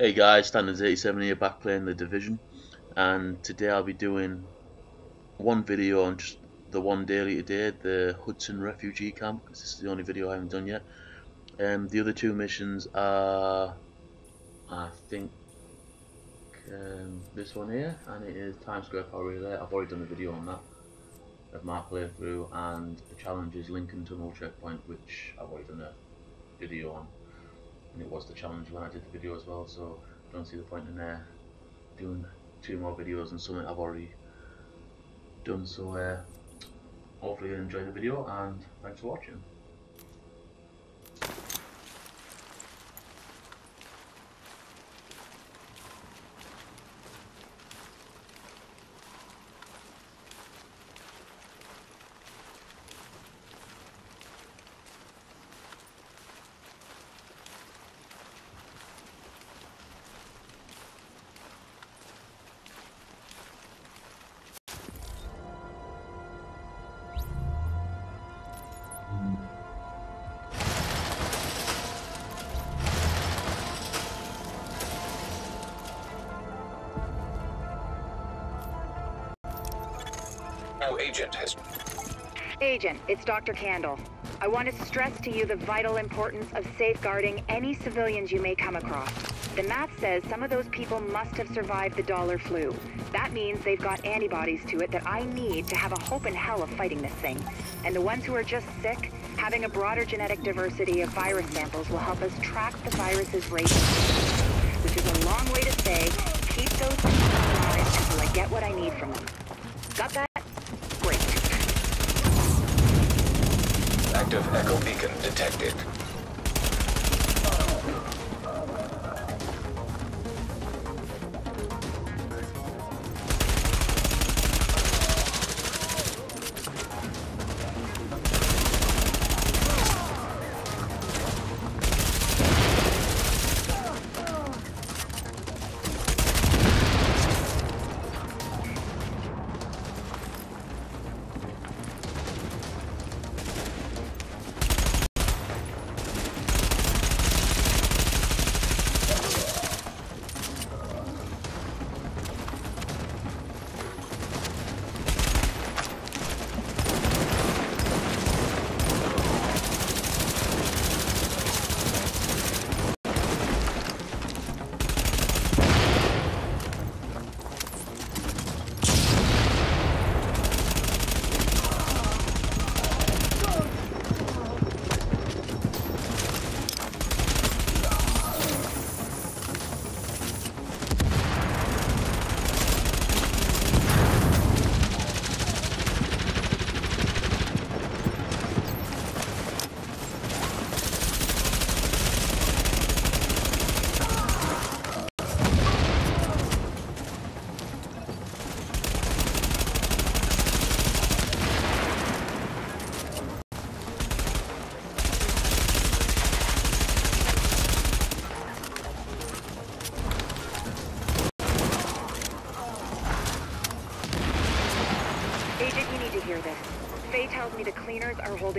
Hey guys, Standards87 here back playing The Division and today I'll be doing one video on just the one daily today, the Hudson refugee camp because this is the only video I haven't done yet. Um, the other two missions are, I think, um, this one here and it is Times Square Power Relay. I've already done a video on that of my playthrough and the challenge is Lincoln Tunnel Checkpoint which I've already done a video on and it was the challenge when I did the video as well so I don't see the point in there doing two more videos and something I've already done. So uh, hopefully you enjoy the video and thanks for watching agent has... Agent, it's Dr. Kandel. I want to stress to you the vital importance of safeguarding any civilians you may come across. The math says some of those people must have survived the dollar flu. That means they've got antibodies to it that I need to have a hope in hell of fighting this thing. And the ones who are just sick, having a broader genetic diversity of virus samples will help us track the virus's rate, which is a long way to say, keep those alive until I get what I need from them. Got that? Active echo beacon detected.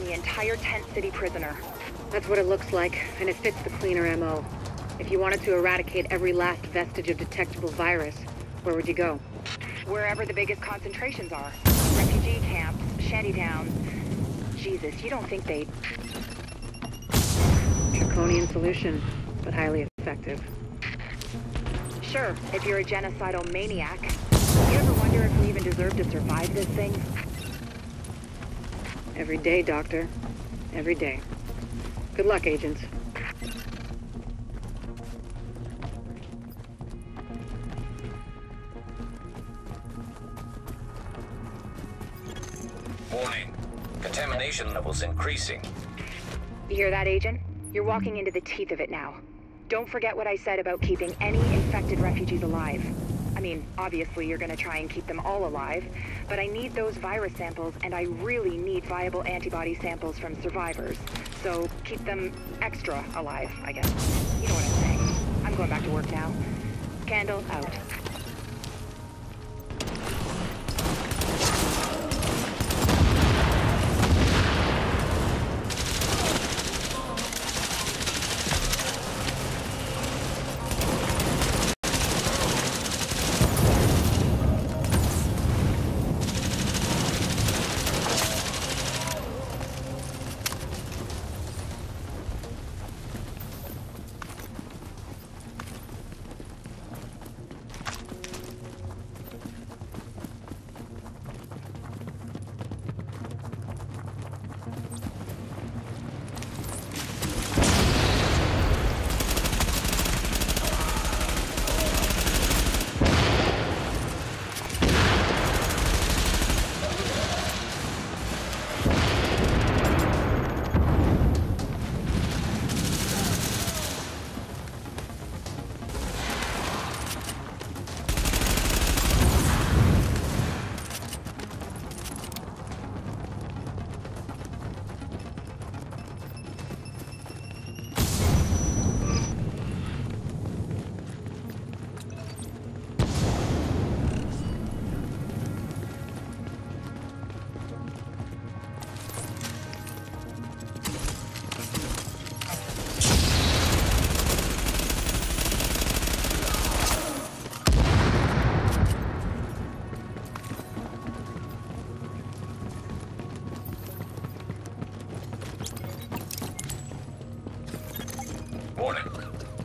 Holding the entire tent city prisoner. That's what it looks like, and it fits the cleaner MO. If you wanted to eradicate every last vestige of detectable virus, where would you go? Wherever the biggest concentrations are. Refugee camps, shanty towns. Jesus, you don't think they'd... Draconian solution, but highly effective. Sure, if you're a genocidal maniac. You ever wonder if we even deserve to survive this thing? Every day, Doctor. Every day. Good luck, agents. Warning. Contamination levels increasing. You hear that, Agent? You're walking into the teeth of it now. Don't forget what I said about keeping any infected refugees alive. I mean, obviously you're gonna try and keep them all alive, but I need those virus samples, and I really need viable antibody samples from survivors. So keep them extra alive, I guess. You know what I'm saying. I'm going back to work now. Kandel out.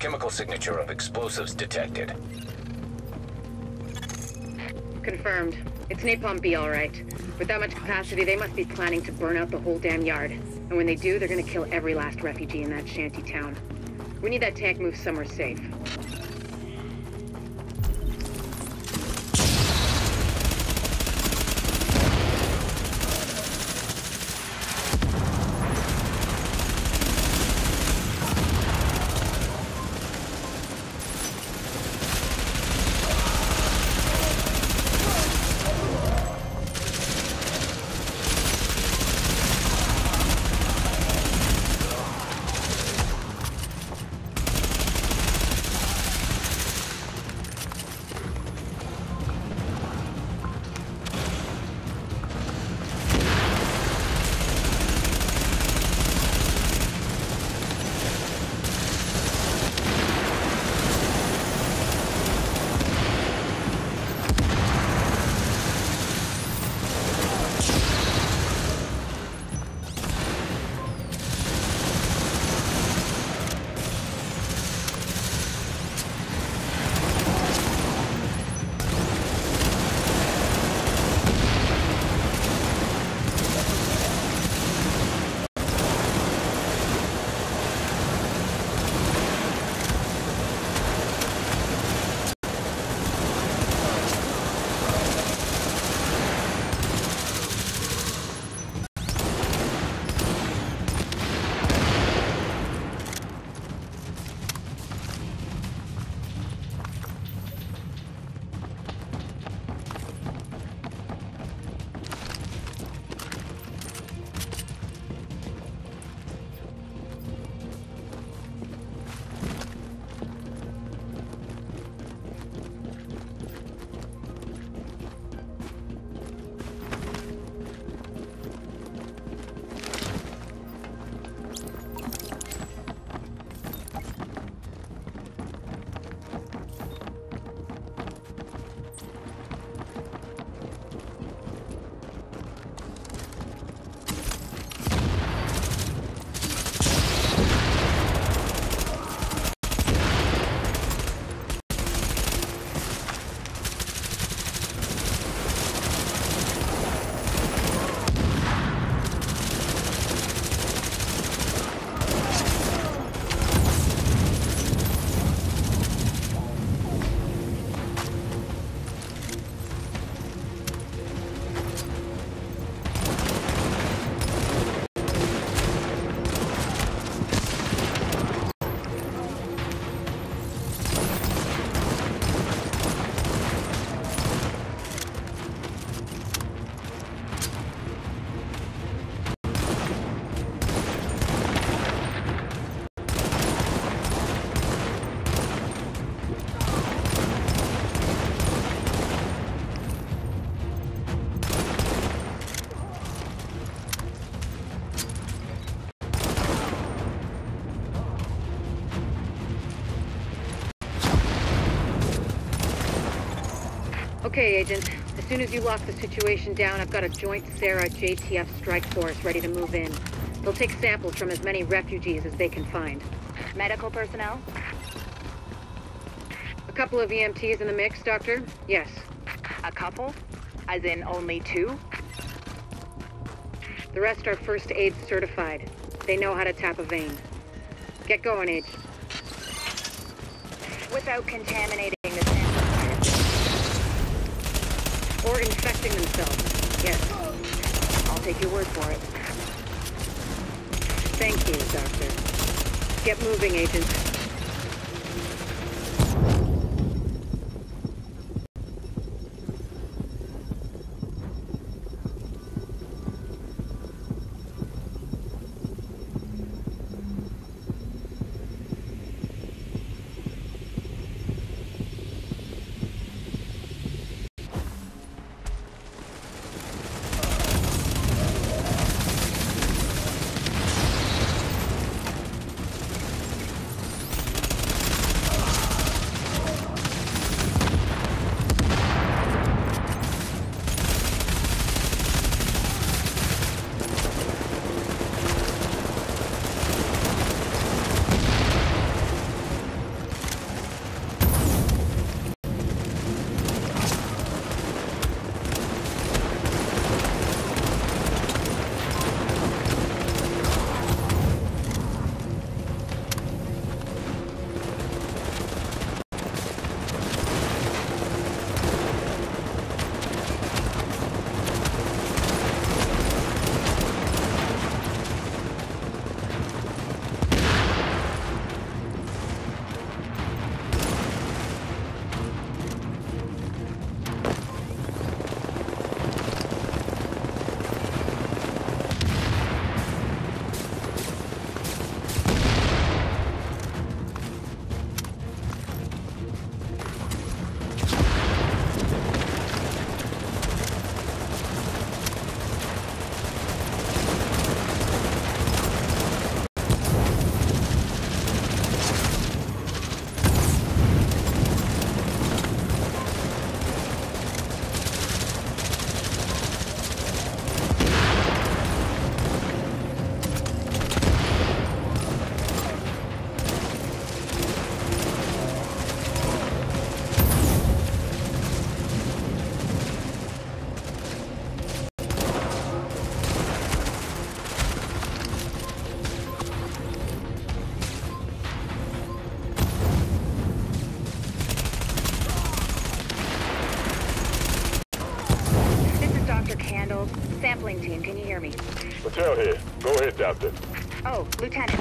Chemical signature of explosives detected. Confirmed. It's Napalm B, all right. With that much capacity, they must be planning to burn out the whole damn yard. And when they do, they're gonna kill every last refugee in that shanty town. We need that tank moved somewhere safe. Okay, Agent. As soon as you lock the situation down, I've got a joint CERA JTF strike force ready to move in. They'll take samples from as many refugees as they can find. Medical personnel? A couple of EMTs in the mix, Doctor? Yes. A couple? As in only two? The rest are first aid certified. They know how to tap a vein. Get going, Agent. Without contaminating the sample. Or infecting themselves. Yes. I'll take your word for it. Thank you, Doctor. Get moving, Agent. Oh, Lieutenant.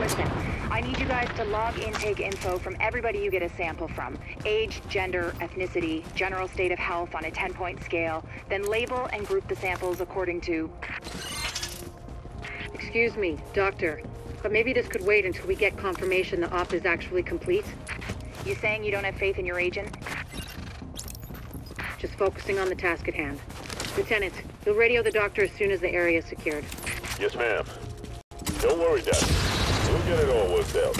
Listen, I need you guys to log intake info from everybody you get a sample from. Age, gender, ethnicity, general state of health on a 10-point scale. Then label and group the samples according to... Excuse me, Doctor, but maybe this could wait until we get confirmation the op is actually complete. You saying you don't have faith in your agent? Just focusing on the task at hand. Lieutenant, you'll radio the doctor as soon as the area is secured. Yes, ma'am. Don't worry, Doctor. We'll get it all worked out.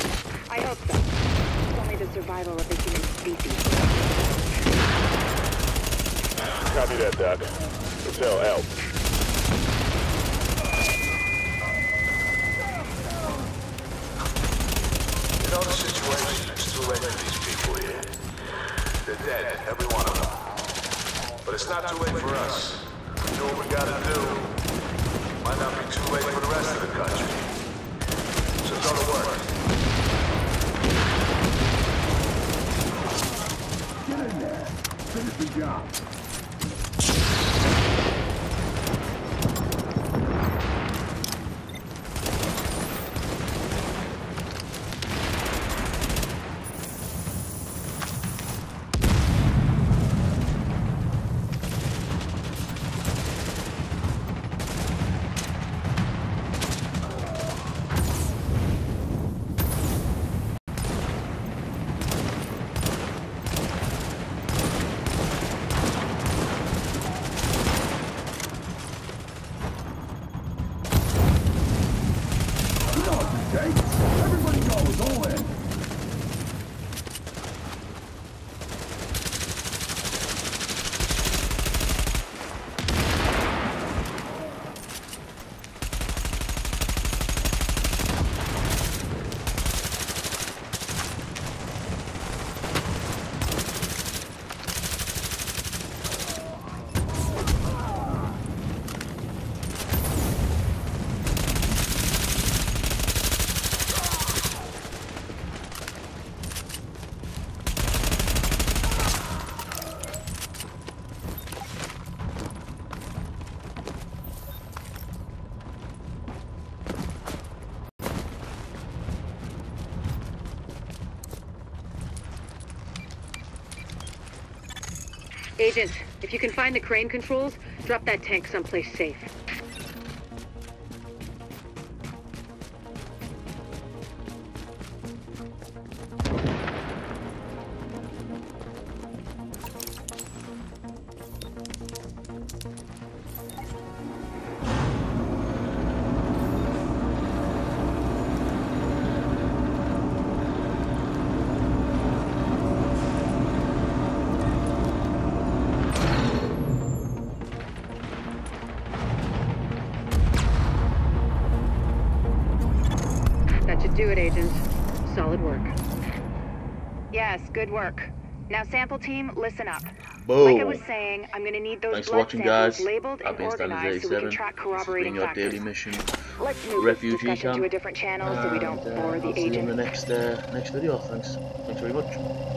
I hope so. It's only the survival of the human species. Copy that, Doc. Patel out. You know the situation. It's too late for these people here. They're dead, every one of them. But it's not too late for us. We do what we gotta do. Might not be too late for the rest of the country. So go to work. Agent, if you can find the crane controls, drop that tank someplace safe. Do it, Agent. Solid work. Yes, good work. Now, sample team, listen up. Boom. Like I was saying, I'm gonna need those Thanks for watching, guys. labeled I've and been organized so we can Standard87. track This corroborating your factors. daily mission. Let's move Refugee this to a different channel so we don't uh, bore I'll the see you in the next uh, next video. Thanks. Thanks very much.